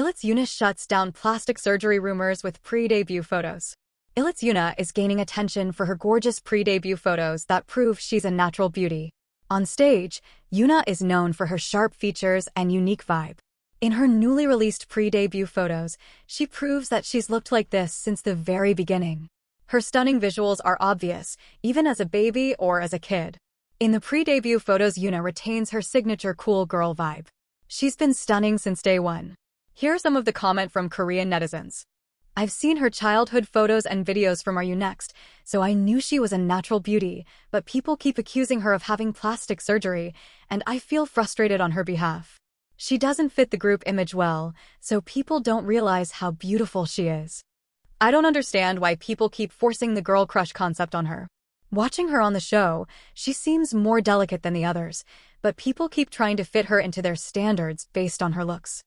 ILLIT's Yunah shuts down plastic surgery rumors with pre-debut photos. ILLIT's Yunah is gaining attention for her gorgeous pre-debut photos that prove she's a natural beauty. On stage, Yunah is known for her sharp features and unique vibe. In her newly released pre-debut photos, she proves that she's looked like this since the very beginning. Her stunning visuals are obvious, even as a baby or as a kid. In the pre-debut photos Yunah retains her signature cool girl vibe. She's been stunning since day one. Here are some of the comment from Korean netizens. I've seen her childhood photos and videos from R U Next, so I knew she was a natural beauty, but people keep accusing her of having plastic surgery, and I feel frustrated on her behalf. She doesn't fit the group image well, so people don't realize how beautiful she is. I don't understand why people keep forcing the girl crush concept on her. Watching her on the show, she seems more delicate than the others, but people keep trying to fit her into their standards based on her looks.